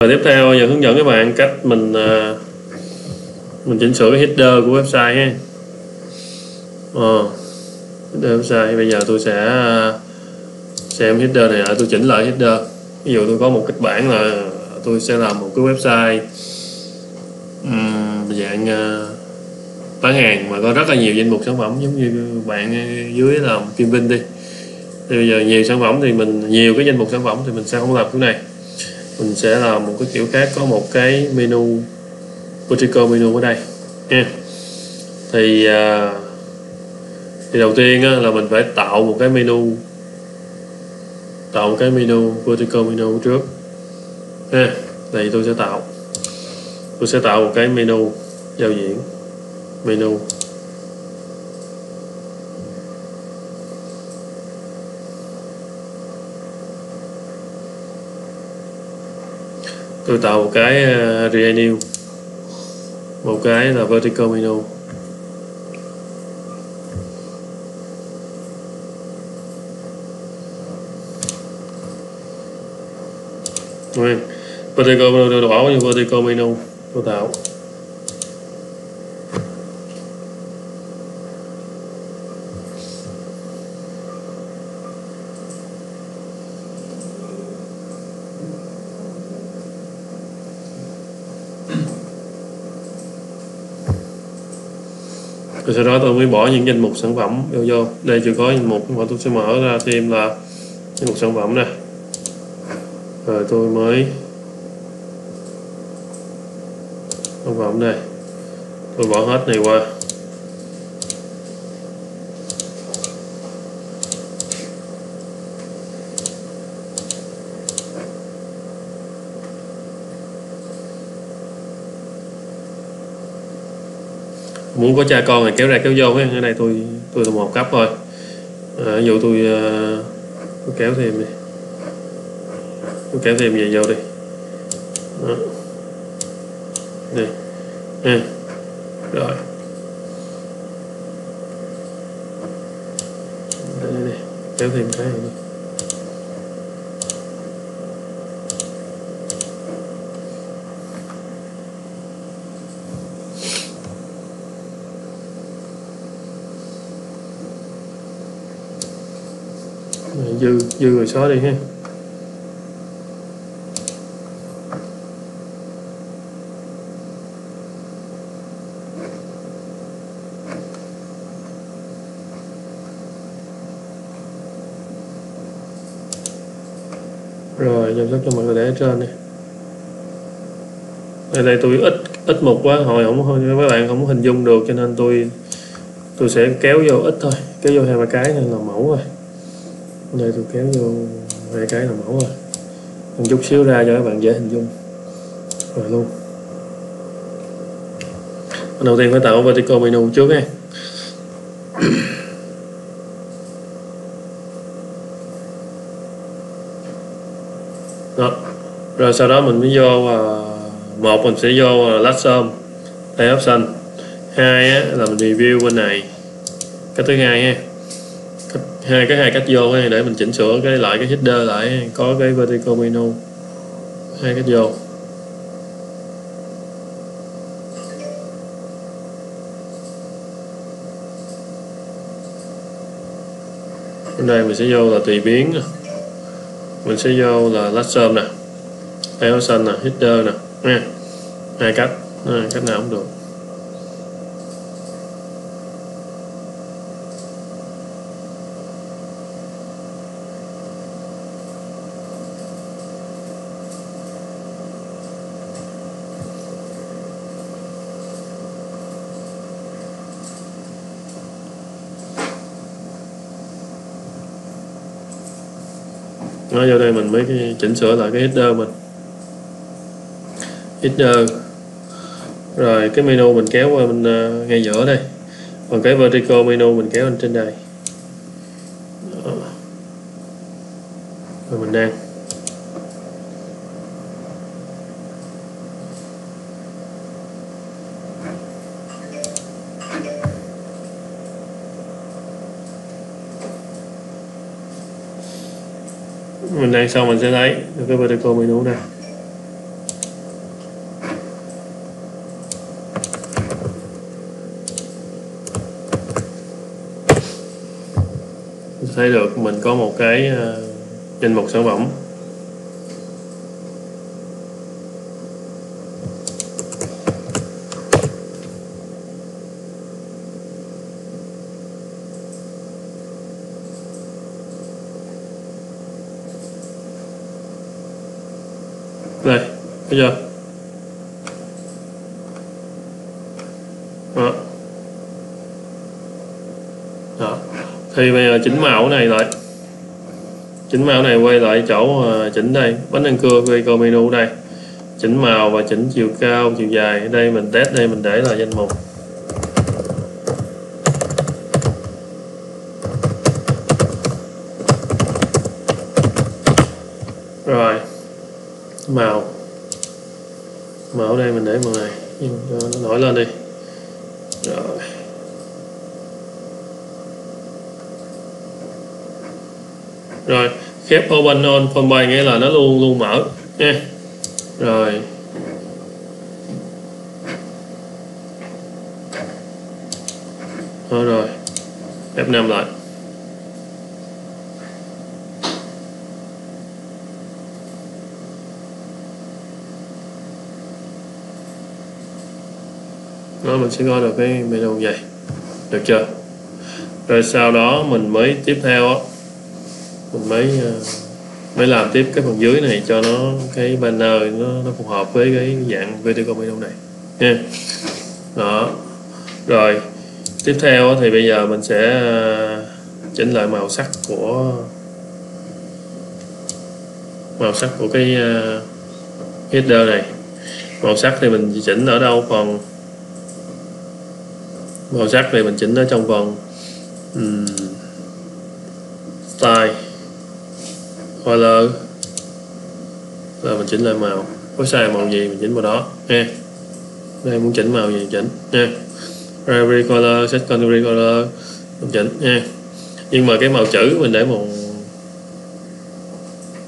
Và tiếp theo giờ hướng dẫn các bạn cách mình à, mình chỉnh sửa cái header của website ha. Ờ, header website bây giờ tôi sẽ à, xem header này lại tôi chỉnh lại header. Ví dụ tôi có một kịch bản là tôi sẽ làm một cái website um, dạng bán hàng mà có rất là nhiều danh mục sản phẩm giống như bạn dưới làm kim vinh đi. Thì bây giờ nhiều sản phẩm thì mình nhiều cái danh mục sản phẩm thì mình sẽ không làm cái này mình sẽ làm một cái kiểu khác có một cái menu vertical menu ở đây. Nha. Thì à, thì đầu tiên á, là mình phải tạo một cái menu tạo một cái menu vertical menu trước. Ha đây tôi sẽ tạo tôi sẽ tạo một cái menu giao diện menu. Tôi tạo một cái ờ, renew. Một cái là vertical menu Đúng vertical menu tôi bỏ như vertical menu tôi tạo. Rồi sau đó tôi mới bỏ những danh mục sản phẩm vô vô. Đây chưa có danh mục mà tôi sẽ mở ra thêm là danh mục sản phẩm này rồi tôi mới sản phẩm đây. Tôi bỏ hết này qua. Muốn có cha con này kéo ra kéo vô ngay ở đây tôi tôi là một cấp thôi. À, ví dụ tôi, uh, tôi kéo thêm đi. Tôi kéo thêm về vô đi. Đó. Đây à. Ừ. rồi. Đây, đây, đây. kéo thêm cái này đi. Dư rồi xóa đi ha. Rồi chăm sóc cho mọi người để ở trên đi. Đây đây tôi ít ít mục quá, hồi không các bạn không hình dung được, cho nên tôi tôi sẽ kéo vô ít thôi. Kéo vô hai ba cái nên là mẫu rồi đây tôi kéo vô hai cái là mẫu rồi. Một chút xíu ra cho các bạn dễ hình dung. Rồi luôn. Đầu tiên phải tạo vertical menu trước nha. Đó. Rồi sau đó mình mới vô uh, một mình sẽ vô uh, last sum đây option. Hai á, là mình review bên này. Cái thứ hai ha hai cái hai cách vô này để mình chỉnh sửa cái lại cái header lại, có cái vertical menu. Hai cách vô. Bên đây mình sẽ vô là tùy biến mình sẽ vô là last sum nè. Option nè, header nè. Nha. Hai cách. Cách nào cũng được. Nó vô đây mình mới chỉnh sửa lại cái header mình. Header. Rồi cái menu mình kéo qua mình uh, à, ngay giữa đây. Còn cái vertical menu mình kéo lên trên đây. Rồi mình đang này xong mình sẽ lấy được cái vertical menu này thấy được mình có một cái uh, danh mục sản phẩm. Đây bây giờ đó. đó. Thì bây giờ chỉnh màu này lại. Chỉnh màu này quay lại chỗ uh, chỉnh đây. Bánh ăn cưa quay coi menu đây. Chỉnh màu và chỉnh chiều cao chiều dài. Ở đây mình test đây mình để là danh mục rồi màu. Màu đây mình để màu này, nhưng cho nó nổi lên đi. Rồi. Rồi, khép open on phone bay nghĩa là nó luôn luôn mở, nha. Rồi. Đó rồi F5 lại. Đó mình sẽ có được cái menu vậy. Được chưa? Rồi sau đó mình mới tiếp theo á. Mình mới ờ, mới làm tiếp cái phần dưới này cho nó cái banner nó nó phù hợp với cái dạng video menu này. Nha. Đó. Rồi tiếp theo thì bây giờ mình sẽ ờ, chỉnh lại màu sắc của màu sắc của cái uh, header này. Màu sắc thì mình chỉnh ở đâu phần màu sắc thì mình chỉnh ở trong vòng um, style color. Là mình chỉnh lại màu. Có sai màu gì mình chỉnh màu đó? Nha đây muốn chỉnh màu gì chỉnh. Nha primary color set secondary color mình chỉnh. Nha nhưng mà cái màu chữ mình để màu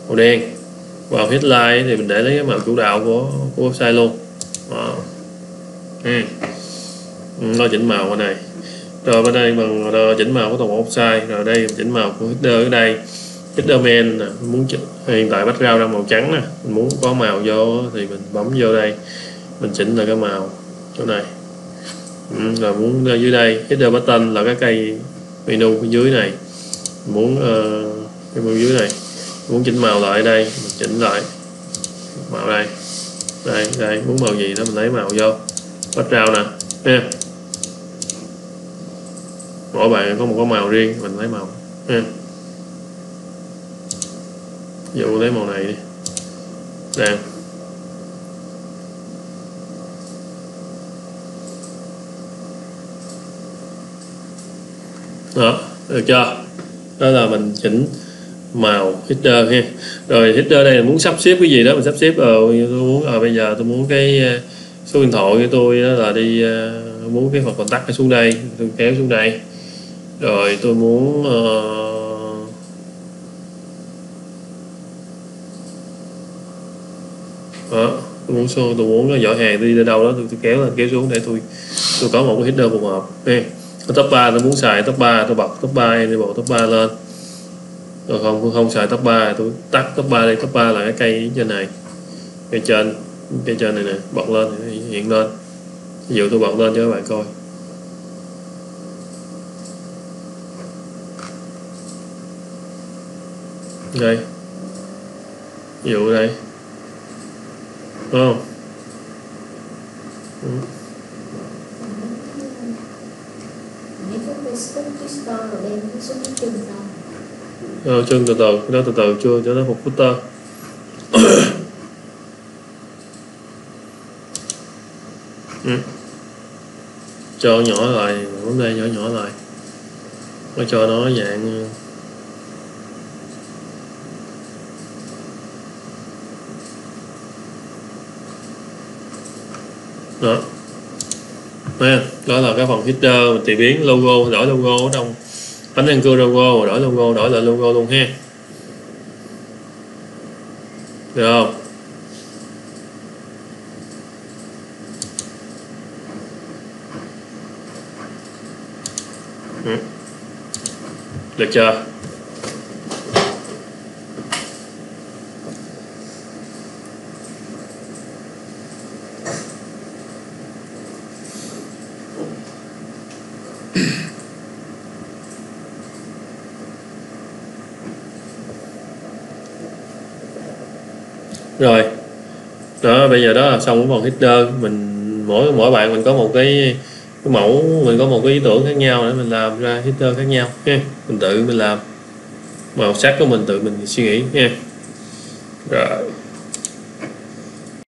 màu đen. Vào headline thì mình để lấy cái màu chủ đạo của của website luôn. Đó. Ừ. Ừ, nó chỉnh màu bên này. Rồi bên đây bằng chỉnh màu của toàn bộ website rồi đây chỉnh màu của header ở đây. Header main nè muốn à, hiện tại background đang màu trắng nè. Mình muốn có màu vô thì mình bấm vô đây. Mình chỉnh lại cái màu chỗ này. Ừ, rồi muốn dưới đây header button là cái cây menu phía dưới này. Muốn uh, cái menu dưới này. Muốn chỉnh màu lại đây mình chỉnh lại màu đây. Đây đây muốn màu gì đó mình lấy màu vô. Background nè nha mỗi bạn có một cái màu riêng, mình lấy màu. Ừ. Nha dụ lấy màu này đi. Nè. Đó, được chưa? Đó là mình chỉnh màu header ha rồi header đây là muốn sắp xếp cái gì đó, mình sắp xếp ờ tôi muốn ờ bây giờ tôi muốn cái ờ, số điện thoại của tôi đó là đi ờ, muốn cái phần contact xuống đây, tôi kéo xuống đây rồi tôi muốn ờ, uh, đó tôi muốn xô tôi muốn giỏ hàng đi đâu đó tôi, tôi kéo lên kéo xuống để tôi tôi có một cái header phù hợp. Ha top 3 tôi muốn xài top 3 tôi bật top 3 đi bộ top 3 lên. Rồi không tôi không xài top 3 tôi tắt top 3 đi top 3 là cái cây trên này cây trên cây trên này nè bật lên hiện lên. Ví dụ tôi bật lên cho các bạn coi. Đây. Ví dụ đây. Đúng không? Ừ. Ờ, chân từ từ, cái đó từ từ chưa cho nó một footer ừ. cho nhỏ lại. Vấn đề nhỏ nhỏ lại. Nó cho nó dạng đó. Nè, đó là cái phần header mình tùy biến logo đổi logo ở trong bánh ăn cưa logo đổi logo đổi lại logo luôn ha. Được không? Ừ. Được chưa? Rồi. Đó, bây giờ đó là xong cái phần header mình, mỗi mỗi bạn mình có một cái cái mẫu, mình có một cái ý tưởng khác nhau để mình làm ra header khác nhau ha mình tự mình làm. Màu sắc của mình tự mình suy nghĩ, nha. Rồi.